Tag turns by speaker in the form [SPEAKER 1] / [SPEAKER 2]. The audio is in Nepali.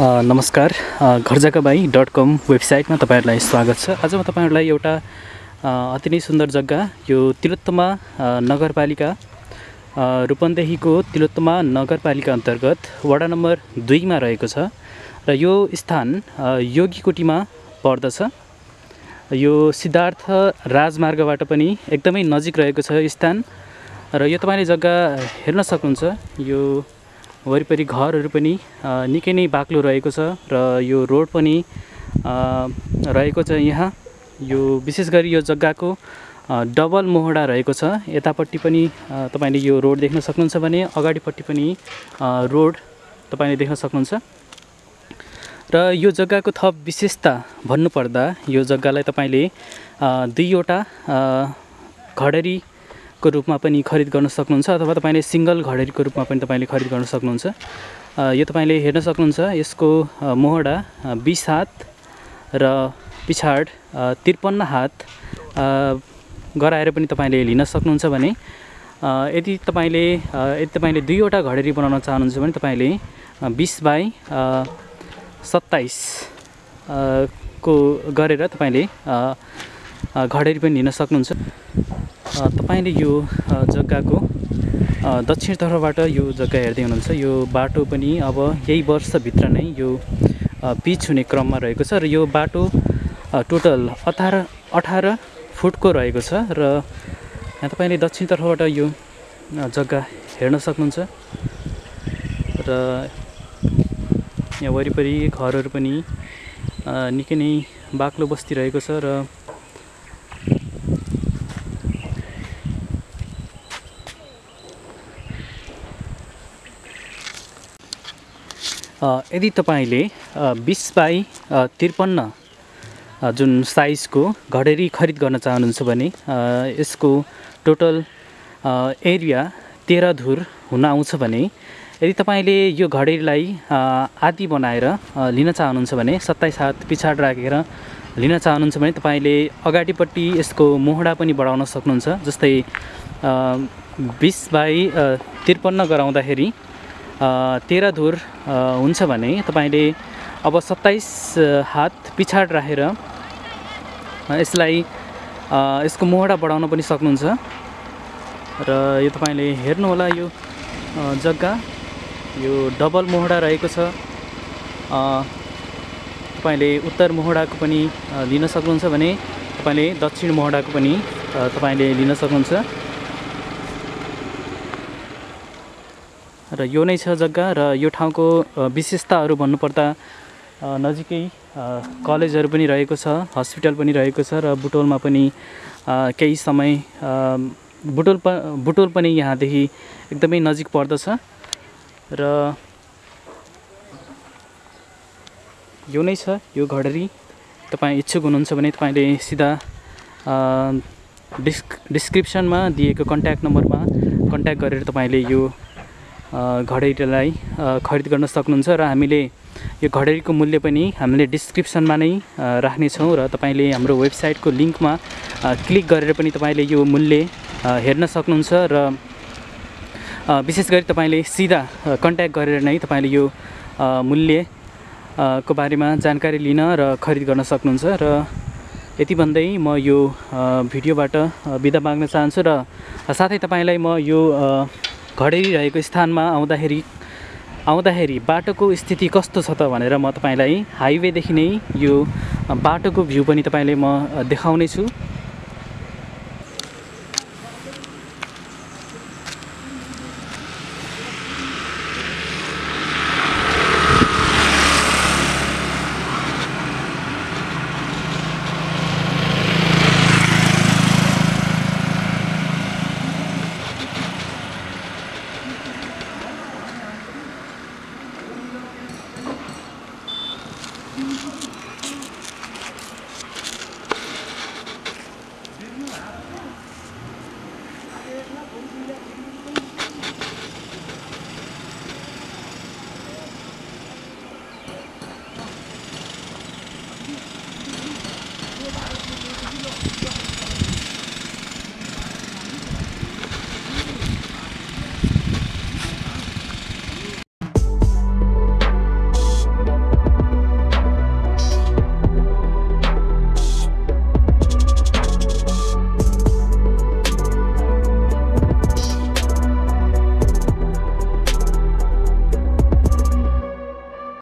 [SPEAKER 1] नमस्कार। घरजग्गाबाई डट कम वेबसाइटमा तपाईँहरूलाई स्वागत छ। आज म तपाईँहरूलाई एउटा अति नै सुन्दर जग्गा यो तिलोत्तमा नगरपालिका रूपन्देहीको तिलोत्तमा नगरपालिका अन्तर्गत वडा नम्बर दुईमा रहेको छ र यो स्थान योगीकोटीमा पर्दछ। यो सिद्धार्थ राजमार्गबाट पनि एकदमै नजिक रहेको छ स्थान र यो तपाईँले जग्गा हेर्न सक्नुहुन्छ। यो वरिपरि घरहरू पनि निकै नै बाक्लो रहेको छ र यो रोड पनि रहेको छ यहाँ। यो विशेष गरी यो जग्गाको डबल मोहडा रहेको छ। यतापट्टि पनि तपाईँले यो रोड देख्न सक्नुहुन्छ भने अगाडिपट्टि पनि रोड तपाईँले देख्न सक्नुहुन्छ। र यो जग्गाको थप विशेषता भन्नुपर्दा यो जग्गालाई तपाईँले दुईवटा अ, घडेरीको रूपमा पनि खरिद गर्न सक्नुहुन्छ अथवा तपाईँले सिङ्गल घडेरीको रूपमा पनि तपाईँले खरिद गर्न सक्नुहुन्छ। यो तपाईँले हेर्न सक्नुहुन्छ यसको मोहडा बिस हात र पिछाड त्रिपन्न हात गराएर पनि तपाईँले लिन सक्नुहुन्छ भने यदि तपाईँले यदि तपाईँले दुईवटा घडेरी बनाउन चाहनुहुन्छ भने तपाईँले बिस बाई सत्ताइस को गरेर तपाईँले घडेरी पनि लिन सक्नुहुन्छ। तपाईँले यो जग्गाको दक्षिणतर्फबाट यो जग्गा हेर्दै हुनुहुन्छ। यो बाटो पनि अब यही वर्षभित्र नै यो पिच हुने क्रममा रहेको छ र यो बाटो टोटल अठार अठार फुटको रहेको छ र यहाँ तपाईँले दक्षिणतर्फबाट यो जग्गा हेर्न सक्नुहुन्छ। र यहाँ वरिपरि घरहरू पनि निकै नै बाक्लो बस्ती रहेको छ र यदि तपाईँले बिस बाई त्रिपन्न जुन साइजको घडेरी खरिद गर्न चाहनुहुन्छ भने यसको टोटल एरिया तेह्र धुर हुन आउँछ भने यदि तपाईँले यो घडेरीलाई आधी बनाएर लिन चाहनुहुन्छ भने सत्ताइस हात पछाडि राखेर लिन चाहनुहुन्छ भने तपाईँले अगाडिपट्टि यसको मोहडा पनि बढाउन सक्नुहुन्छ। जस्तै बिस बाई त्रिपन्न गराउँदाखेरि तेह्र धुर हुन्छ भने तपाईँले अब सत्ताइस हात पछाडि राखेर यसलाई यसको मोहडा बढाउन पनि सक्नुहुन्छ। र यो तपाईँले हेर्नुहोला यो जग्गा यो डबल मोहडा रहेको छ। तपाईँले उत्तर मोहडाको पनि लिन सक्नुहुन्छ भने तपाईँले दक्षिण मोहडाको पनि तपाईँले लिन सक्नुहुन्छ। र यो नै छ जग्गा र यो ठाउँको विशेषताहरू भन्नुपर्दा नजिकै कलेजहरू पनि रहेको छ हस्पिटल पनि रहेको छ र बुटोलमा पनि केही समय बुटोल प बुटोल पनि यहाँदेखि एकदमै नजिक पर्दछ र यो नै छ यो घडेरी। तपाईँ इच्छुक हुनुहुन्छ भने तपाईँले सिधा डिस्क डिस्क्रिप्सनमा दिएको कन्ट्याक्ट नम्बरमा कन्ट्याक्ट गरेर तपाईँले यो घडेरीलाई खरिद गर्न सक्नुहुन्छ र हामीले यो घडेरीको मूल्य पनि हामीले डिस्क्रिप्सनमा नै राख्नेछौँ र तपाईँले हाम्रो वेबसाइटको लिङ्कमा क्लिक गरेर पनि तपाईँले यो मूल्य हेर्न सक्नुहुन्छ र विशेष गरी तपाईँले सिधा कन्ट्याक्ट गरेर नै तपाईँले यो मूल्य को बारेमा जानकारी लिन र खरिद गर्न सक्नुहुन्छ र यति भन्दै म यो भिडियोबाट बिदा माग्न चाहन्छु र साथै तपाईँलाई म यो अ, घडेरी रहेको स्थानमा आउँदाखेरि आउँदाखेरि बाटोको स्थिति कस्तो छ त भनेर म तपाईँलाई हाइवेदेखि नै यो बाटोको भ्यू पनि तपाईँलाई म देखाउने छु